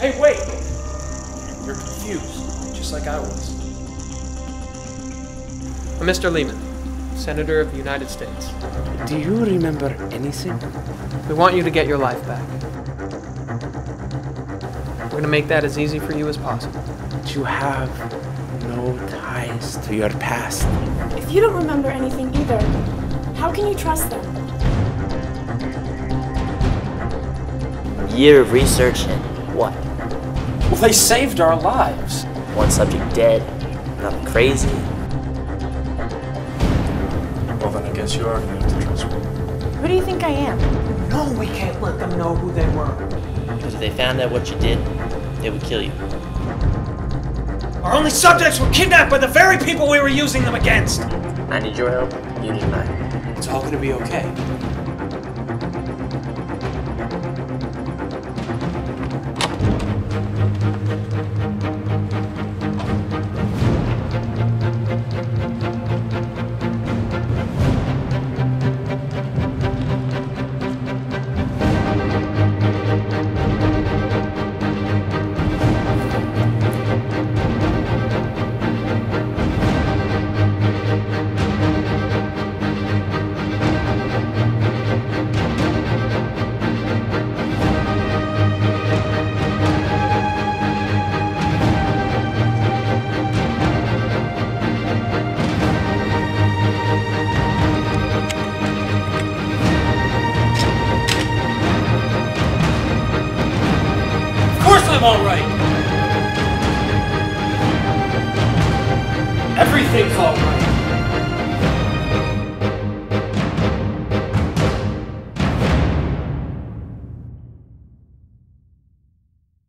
Hey, wait! You're confused, just like I was. Mr. Lehman, Senator of the United States. Do you remember anything? We want you to get your life back. We're gonna make that as easy for you as possible. You have no ties to your past. If you don't remember anything either, how can you trust them? Year of research and what? Well, they saved our lives. One subject dead, nothing crazy. Well, then I guess you are going to have to trust me. Who do you think I am? No, we can't let them know who they were. Because if they found out what you did, they would kill you. Our only subjects were kidnapped by the very people we were using them against. I need your help, you need mine. It's all gonna be okay. I'm alright!